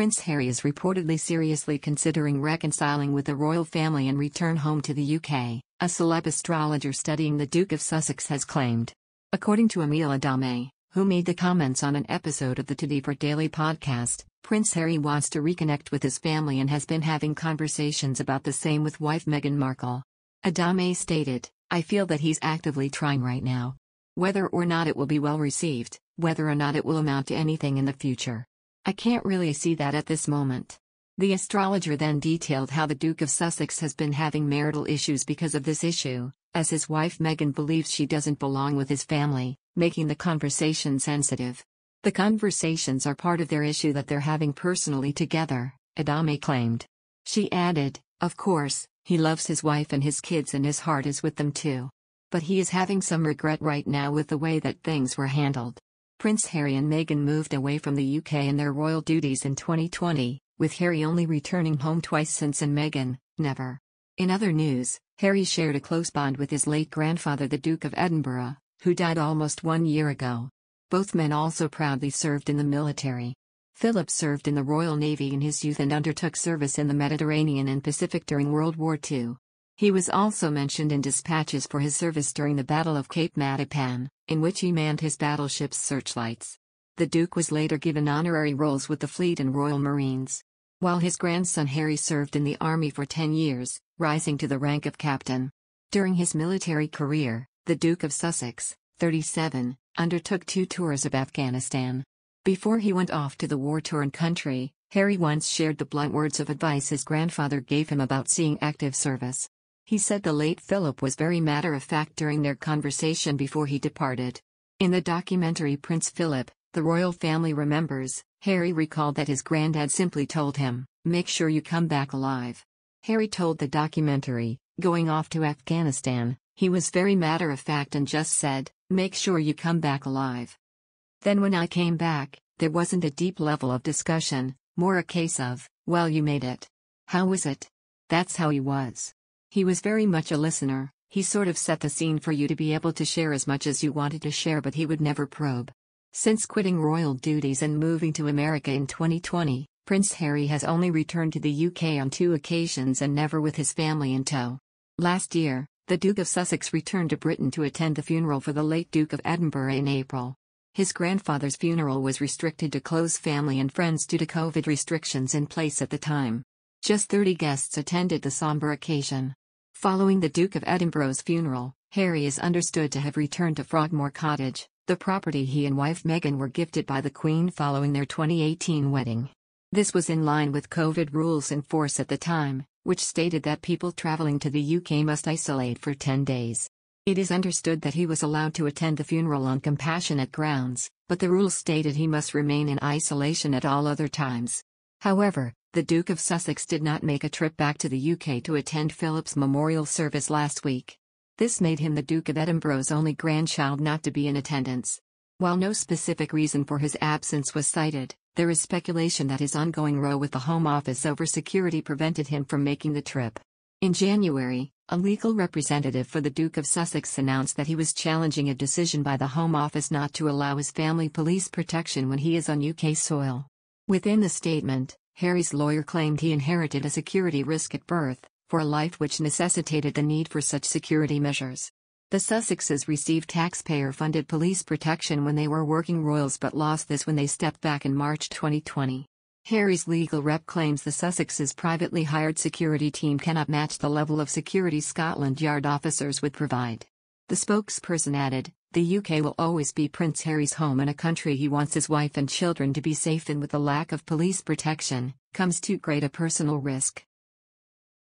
Prince Harry is reportedly seriously considering reconciling with the royal family and return home to the UK, a celeb astrologer studying the Duke of Sussex has claimed. According to Emile Adame, who made the comments on an episode of the Today for Daily podcast, Prince Harry wants to reconnect with his family and has been having conversations about the same with wife Meghan Markle. Adame stated, I feel that he's actively trying right now. Whether or not it will be well received, whether or not it will amount to anything in the future. I can't really see that at this moment. The astrologer then detailed how the Duke of Sussex has been having marital issues because of this issue, as his wife Meghan believes she doesn't belong with his family, making the conversation sensitive. The conversations are part of their issue that they're having personally together, Adame claimed. She added, Of course, he loves his wife and his kids and his heart is with them too. But he is having some regret right now with the way that things were handled. Prince Harry and Meghan moved away from the UK and their royal duties in 2020, with Harry only returning home twice since and Meghan, never. In other news, Harry shared a close bond with his late grandfather the Duke of Edinburgh, who died almost one year ago. Both men also proudly served in the military. Philip served in the Royal Navy in his youth and undertook service in the Mediterranean and Pacific during World War II. He was also mentioned in dispatches for his service during the Battle of Cape Matapan, in which he manned his battleship's searchlights. The Duke was later given honorary roles with the Fleet and Royal Marines. While his grandson Harry served in the Army for 10 years, rising to the rank of captain. During his military career, the Duke of Sussex, 37, undertook two tours of Afghanistan. Before he went off to the war-torn country, Harry once shared the blunt words of advice his grandfather gave him about seeing active service. He said the late Philip was very matter-of-fact during their conversation before he departed. In the documentary Prince Philip, the royal family remembers, Harry recalled that his granddad simply told him, make sure you come back alive. Harry told the documentary, going off to Afghanistan, he was very matter of fact and just said, make sure you come back alive. Then when I came back, there wasn't a deep level of discussion, more a case of, well, you made it. How was it? That's how he was. He was very much a listener, he sort of set the scene for you to be able to share as much as you wanted to share, but he would never probe. Since quitting royal duties and moving to America in 2020, Prince Harry has only returned to the UK on two occasions and never with his family in tow. Last year, the Duke of Sussex returned to Britain to attend the funeral for the late Duke of Edinburgh in April. His grandfather's funeral was restricted to close family and friends due to COVID restrictions in place at the time. Just 30 guests attended the somber occasion. Following the Duke of Edinburgh's funeral, Harry is understood to have returned to Frogmore Cottage, the property he and wife Meghan were gifted by the Queen following their 2018 wedding. This was in line with COVID rules in force at the time, which stated that people traveling to the UK must isolate for 10 days. It is understood that he was allowed to attend the funeral on compassionate grounds, but the rules stated he must remain in isolation at all other times. However, the Duke of Sussex did not make a trip back to the UK to attend Philip's memorial service last week. This made him the Duke of Edinburgh's only grandchild not to be in attendance. While no specific reason for his absence was cited, there is speculation that his ongoing row with the Home Office over security prevented him from making the trip. In January, a legal representative for the Duke of Sussex announced that he was challenging a decision by the Home Office not to allow his family police protection when he is on UK soil. Within the statement, Harry's lawyer claimed he inherited a security risk at birth, for a life which necessitated the need for such security measures. The Sussexes received taxpayer funded police protection when they were working royals but lost this when they stepped back in March 2020. Harry's legal rep claims the Sussexes' privately hired security team cannot match the level of security Scotland Yard officers would provide. The spokesperson added, The UK will always be Prince Harry's home and a country he wants his wife and children to be safe in with the lack of police protection, comes too great a personal risk.